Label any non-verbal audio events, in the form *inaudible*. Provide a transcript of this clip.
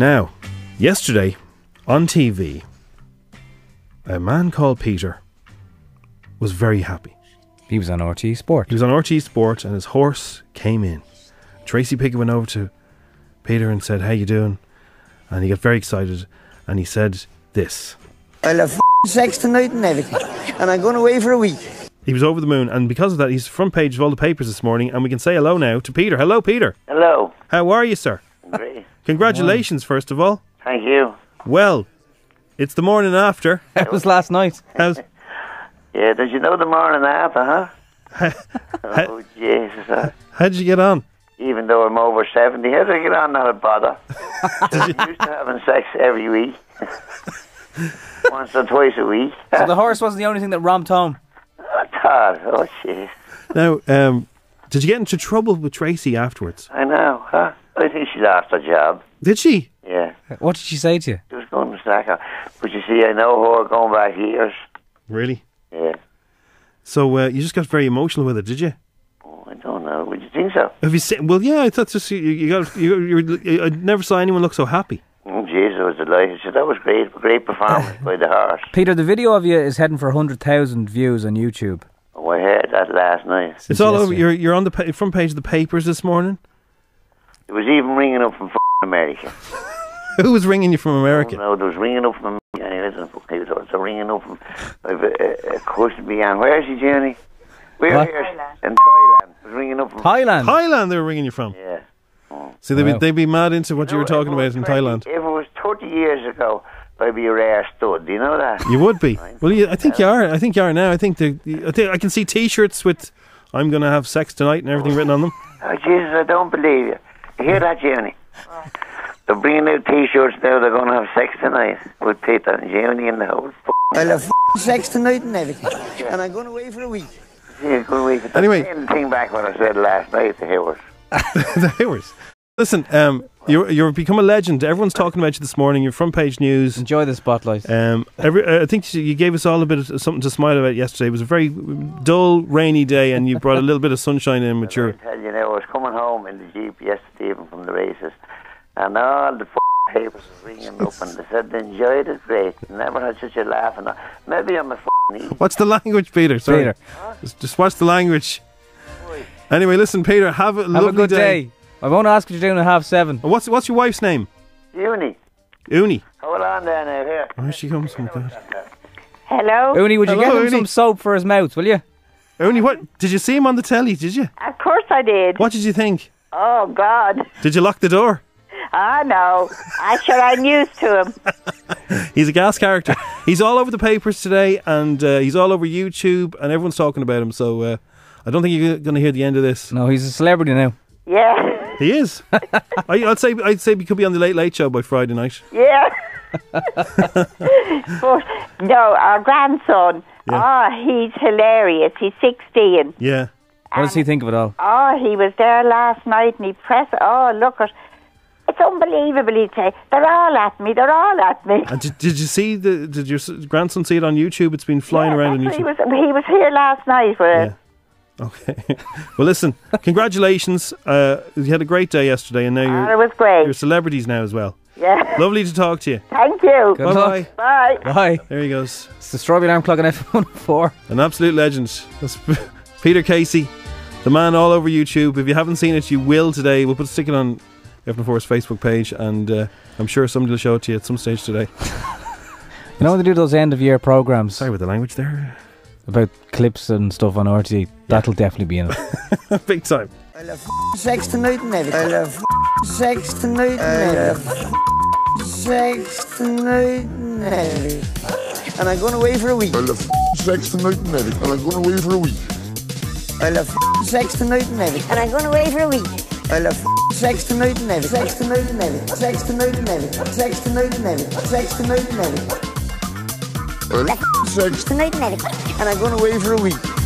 Now, yesterday on TV, a man called Peter was very happy. He was on RTÉ Sport. He was on RTÉ Sport, and his horse came in. Tracy Piggott went over to Peter and said, "How you doing?" And he got very excited, and he said this. I'll have sex tonight and everything. And I'm going away for a week. He was over the moon, and because of that, he's front page of all the papers this morning. And we can say hello now to Peter. Hello, Peter. Hello. How are you, sir? Great. Congratulations, first of all. Thank you. Well, it's the morning after. *laughs* That was last night. How's, *laughs* Yeah, did you know the morning after, huh? *laughs* oh, Jesus. How did you get on? even though I'm over 70, how do I get on? Not a bother. I'm used to having sex every week. Once or twice a week. So the horse wasn't the only thing that romped home. Oh, Todd. Oh, jeez. Now, um, did you get into trouble with Tracy afterwards? I know, huh? I think she lost her job. Did she? Yeah. What did she say to you? She was going to sack her. But you see, I know her going back years. Really? Yeah. So uh, you just got very emotional with it, did you? Oh, I don't know. Would you think so? Have you seen? Well, yeah. I thought just you, you got. You, you, I never saw anyone look so happy. Oh, Jesus, I was delighted. So that was great. Great performance *laughs* by the horse. Peter, the video of you is heading for 100,000 views on YouTube. Oh, I heard that last night. It's Since all over. You're you're on the pa- front page of the papers this morning. It was even ringing up from f- America. *laughs* Who was ringing you from America? No, there was ringing up from anyway, it was it was ringing up from I've a, a question uh, uh, began. Where is he, Jenny? We're What? here in Thailand. It was ringing up from Thailand. Thailand. They were ringing you from. Yeah. So they'd be they'd be mad into what you were talking about was in Thailand. If it was 30 years ago, I'd be a rare stud. Do you know that? You would be. Well, you, I think you are. I think you are now. I think the. I think I can see T-shirts with "I'm going to have sex tonight" and everything written on them. Oh, Jesus, I don't believe you. You hear that, Jenny? They're bringing out T-shirts now. They're going to have sex tonight with Peter and Jenny and the whole. F- I'll have f***ing sex tonight and everything. And I'm going away for a week. yeah, good week. Anyway. Taking the thing back what I said last night to Howard. the Howers. *laughs* Listen, um, you're you're become a legend. Everyone's talking about you this morning. You're front page news. Enjoy the spotlight. Um, every, uh, I think you gave us all a bit of something to smile about yesterday. It was a very dull, rainy day, and you brought a little bit of sunshine in with your. I tell you now, I was coming home in the Jeep yesterday even from the races, and all the f- papers were ringing up and they said they enjoyed it great. Never had such a laugh. And maybe I'm a f***ing. What's the language, Peter? Sorry. Peter. Just, just watch the language. Anyway, listen, Peter. Have a Have lovely a good day. I won't ask what you're doing at half seven. And What's what's your wife's name? Uni, Uni. hold on there now. Here. Where she comes from? God. Hello. Uni, would you Hello, get him Uni. some soap for his mouth, will you? Uni, what did you see him on the telly? Did you? Of course I did. What did you think? Oh God. Did you lock the door? I know. I sure I'm used to him. *laughs* He's a gas character. he's all over the papers today, and uh, he's all over YouTube, and everyone's talking about him. So uh, I don't think you're going to hear the end of this. No, he's a celebrity now. Yeah. He is. *laughs* I, I'd say I'd say he could be on the Late Late Show by Friday night. Yeah. *laughs* but no, our grandson. Yeah. Oh, he's hilarious. He's 16. Yeah. What does he think of it all? Oh, he was there last night and he pressed. Oh, ah, look at. It's unbelievable. He'd say, "They're all at me. They're all at me." And did, did you see the? Did your grandson see it on YouTube? It's been flying Yeah, around on YouTube. He was, he was here last night with Yeah. Okay. *laughs* well, listen. Congratulations. Uh, you had a great day yesterday, and now Oh, you're it was great. you're celebrities now as well. Yeah. *laughs* Lovely to talk to you. Thank you. Good Bye luck. bye. Bye. Bye. There he goes. It's the strawberry alarm clock on FM104. An absolute legend. That's *laughs* Peter Casey, the man all over YouTube. If you haven't seen it, you will today. We'll put stick it on F4's Facebook page, and uh, I'm sure somebody will show it to you at some stage today. You know when they do those end of year programs Sorry with the language there. About clips and stuff on RTÉ? That'll definitely be in it. Big time. I'll sex tonight and everything. I'll have f***ing sex tonight and everything. Sex tonight and everything. And I'm going away for a week. I'll have sex tonight and everything, and I'm going away for a week. I'll have f***ing sex tonight and everything. And I'm going away for a week. I'll have f***ing sex tonight and everything. Sex tonight and everything. Sex tonight and everything. Sex tonight and everything. Sex tonight and everything. Sex Tonight. And I'm going away for a week.